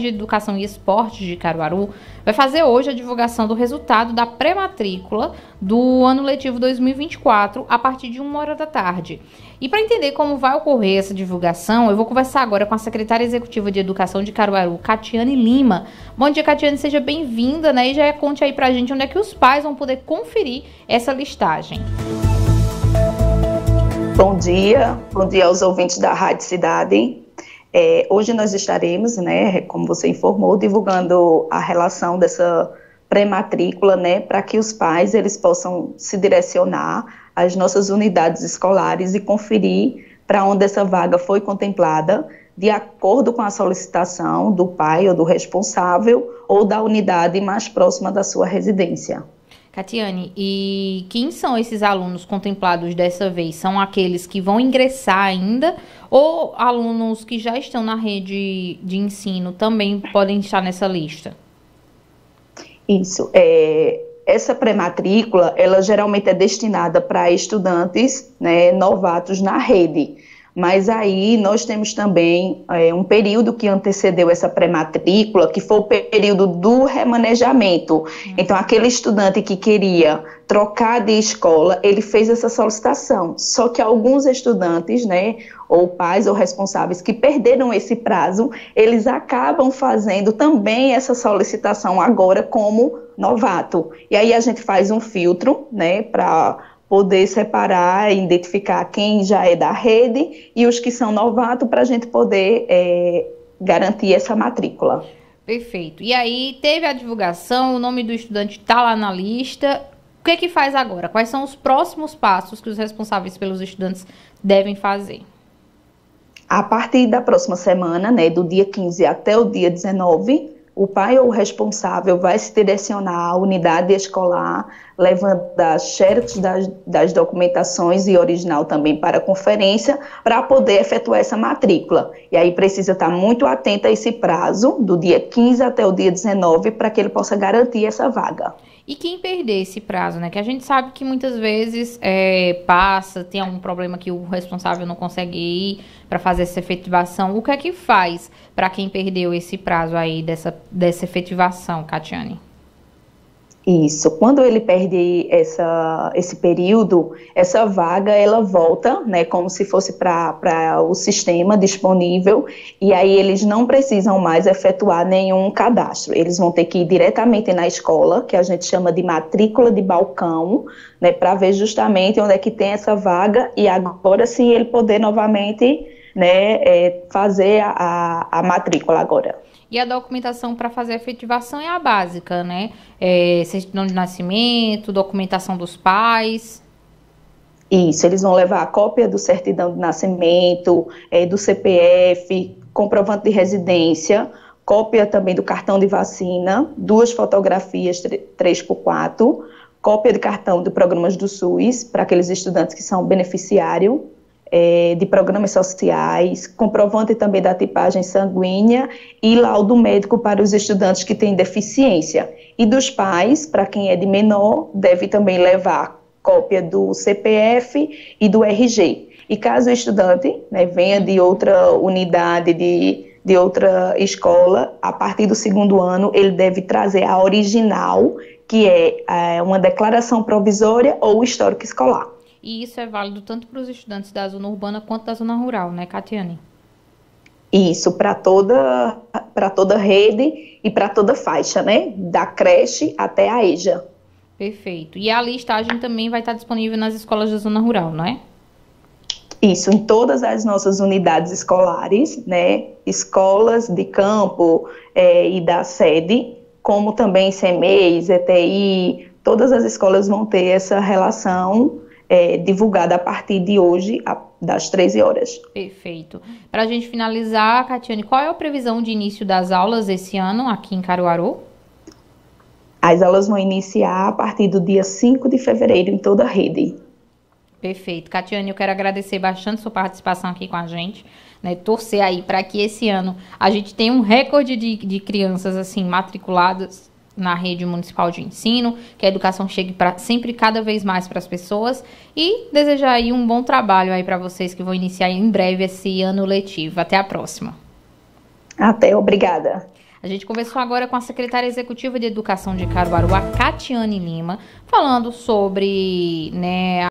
de Educação e Esportes de Caruaru vai fazer hoje a divulgação do resultado da pré-matrícula do ano letivo 2024 a partir de uma hora da tarde. E para entender como vai ocorrer essa divulgação, eu vou conversar agora com a secretária executiva de Educação de Caruaru, Catiane Lima. Bom dia, Catiane, seja bem-vinda, né? E já conte aí pra gente onde é que os pais vão poder conferir essa listagem. Bom dia, bom dia aos ouvintes da Rádio Cidade. É, hoje nós estaremos, né, como você informou, divulgando a relação dessa pré-matrícula, né, para que os pais eles possam se direcionar às nossas unidades escolares e conferir para onde essa vaga foi contemplada, de acordo com a solicitação do pai ou do responsável ou da unidade mais próxima da sua residência. Catiane, e quem são esses alunos contemplados dessa vez? São aqueles que vão ingressar ainda ou alunos que já estão na rede de ensino também podem estar nessa lista? Isso. É, essa pré-matrícula, ela geralmente é destinada para estudantes né, novatos na rede. Mas aí nós temos também é, um período que antecedeu essa pré-matrícula, que foi o período do remanejamento. Uhum. Então, aquele estudante que queria trocar de escola, ele fez essa solicitação. Só que alguns estudantes, né, ou pais ou responsáveis que perderam esse prazo, eles acabam fazendo também essa solicitação agora como novato. E aí a gente faz um filtro, né, para poder separar e identificar quem já é da rede e os que são novatos para a gente poder é, garantir essa matrícula. Perfeito. E aí teve a divulgação, o nome do estudante está lá na lista. O que é que faz agora? Quais são os próximos passos que os responsáveis pelos estudantes devem fazer? A partir da próxima semana, né, do dia 15 até o dia 19, o pai ou o responsável vai se direcionar à unidade escolar, levando xerox das, das documentações e original também para conferência, para poder efetuar essa matrícula. E aí precisa estar muito atento a esse prazo, do dia 15 até o dia 19, para que ele possa garantir essa vaga. E quem perder esse prazo, né? Que a gente sabe que muitas vezes é, passa, tem algum problema que o responsável não consegue ir para fazer essa efetivação. O que é que faz para quem perdeu esse prazo aí dessa, dessa efetivação, Catiane? Isso. Quando ele perde essa, esse período, essa vaga ela volta, né, como se fosse para o sistema disponível, e aí eles não precisam mais efetuar nenhum cadastro. Eles vão ter que ir diretamente na escola, que a gente chama de matrícula de balcão, né, para ver justamente onde é que tem essa vaga, e agora sim ele poder novamente né, é, fazer a, a matrícula agora. E a documentação para fazer a efetivação é a básica, né? É, certidão de nascimento, documentação dos pais. Isso, eles vão levar a cópia do certidão de nascimento, é, do CPF, comprovante de residência, cópia também do cartão de vacina, duas fotografias 3x4, cópia de cartão de programas do SUS para aqueles estudantes que são beneficiários é, de programas sociais, comprovante também da tipagem sanguínea e laudo médico para os estudantes que têm deficiência. E dos pais, para quem é de menor, deve também levar cópia do CPF e do RG. E caso o estudante né, venha de outra unidade, de, de outra escola, a partir do segundo ano, ele deve trazer a original, que é, é uma declaração provisória ou histórico escolar. E isso é válido tanto para os estudantes da zona urbana quanto da zona rural, né, Catiane? Isso, para toda, para toda rede e para toda faixa, né? Da creche até a EJA. Perfeito. E a listagem também vai estar disponível nas escolas da zona rural, não é? Isso, em todas as nossas unidades escolares, né? Escolas de campo é, e da sede, como também CMEs, ETI, todas as escolas vão ter essa relação é, divulgada a partir de hoje, a, das 13 horas. Perfeito. Para a gente finalizar, Catiane, qual é a previsão de início das aulas esse ano aqui em Caruaru? As aulas vão iniciar a partir do dia 5 de fevereiro em toda a rede. Perfeito. Catiane, eu quero agradecer bastante sua participação aqui com a gente. Né, torcer aí para que esse ano a gente tenha um recorde de, de crianças assim matriculadas na rede municipal de ensino, que a educação chegue para sempre cada vez mais para as pessoas e desejar aí um bom trabalho aí para vocês que vão iniciar em breve esse ano letivo. Até a próxima. Até, obrigada. A gente conversou agora com a secretária executiva de Educação de Caruaru, a Catiane Lima, falando sobre né,